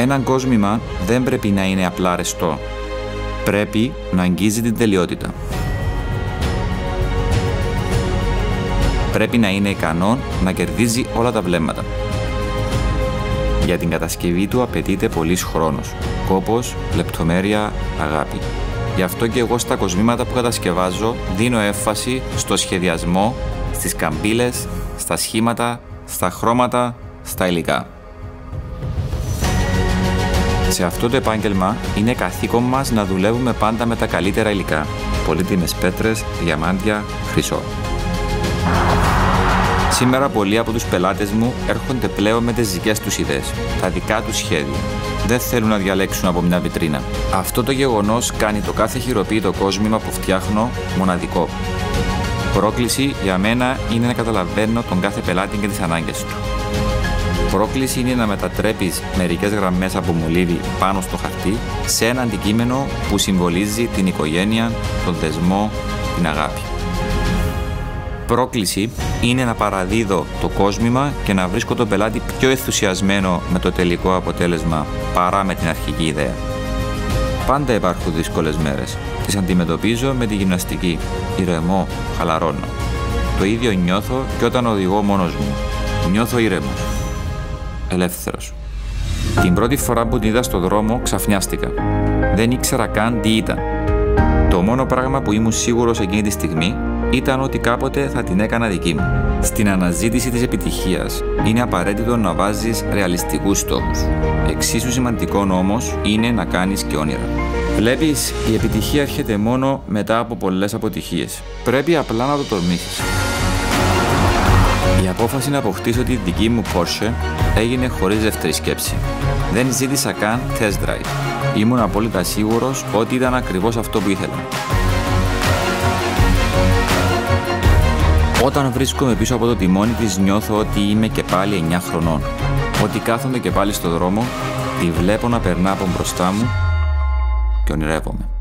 Ένα κόσμημα δεν πρέπει να είναι απλά ρεστό. Πρέπει να αγγίζει την τελειότητα. Πρέπει να είναι ικανό να κερδίζει όλα τα βλέμματα. Για την κατασκευή του απαιτείται πολύς χρόνος, κόπος, λεπτομέρεια, αγάπη. Γι' αυτό και εγώ στα κοσμήματα που κατασκευάζω δίνω έμφαση στο σχεδιασμό, στις καμπύλες, στα σχήματα, στα χρώματα, στα υλικά. Σε αυτό το επάγγελμα είναι καθήκον μας να δουλεύουμε πάντα με τα καλύτερα υλικά. Πολύτιμες πέτρες, διαμάντια, χρυσό. Σήμερα πολλοί από τους πελάτες μου έρχονται πλέον με τις δικές τους ιδέες, τα δικά τους σχέδια. Δεν θέλουν να διαλέξουν από μια βιτρίνα. Αυτό το γεγονός κάνει το κάθε χειροποίητο κόσμημα που φτιάχνω μοναδικό. Πρόκληση για μένα είναι να καταλαβαίνω τον κάθε πελάτη και τις ανάγκες του. Πρόκληση είναι να μετατρέπεις μερικές γραμμές από μολύβι πάνω στο χαρτί σε ένα αντικείμενο που συμβολίζει την οικογένεια, τον δεσμό, την αγάπη. Πρόκληση είναι να παραδίδω το κόσμημα και να βρίσκω τον πελάτη πιο ενθουσιασμένο με το τελικό αποτέλεσμα παρά με την αρχική ιδέα. Πάντα υπάρχουν δύσκολες μέρες. Τις αντιμετωπίζω με τη γυμναστική. Ηρεμώ, χαλαρώνω. Το ίδιο νιώθω και όταν οδηγώ μόνος μου. Νιώθω ήρεμος. Ελεύθερος. Την πρώτη φορά που την είδα στο δρόμο ξαφνιάστηκα. Δεν ήξερα καν τι ήταν. Το μόνο πράγμα που ήμουν σίγουρος εκείνη τη στιγμή ήταν ότι κάποτε θα την έκανα δική μου. Στην αναζήτηση της επιτυχίας είναι απαραίτητο να βάζεις ρεαλιστικούς στόχους. Εξίσου σημαντικό όμως είναι να κάνεις και όνειρα. Βλέπεις, η επιτυχία έρχεται μόνο μετά από πολλές αποτυχίες. Πρέπει απλά να το τολμήσεις. Η απόφαση να αποκτήσω τη δική μου Porsche έγινε χωρίς δεύτερη σκέψη. Δεν ζήτησα καν test drive. Ήμουν απόλυτα σίγουρος ότι ήταν ακριβώς αυτό που ήθελα. Όταν βρίσκομαι πίσω από το τιμόνι της νιώθω ότι είμαι και πάλι 9 χρονών. Ότι κάθονται και πάλι στο δρόμο, τη βλέπω να περνά από μπροστά μου και ονειρεύομαι.